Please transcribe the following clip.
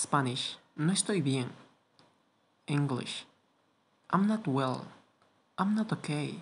Spanish. No estoy bien. English. I'm not well. I'm not okay.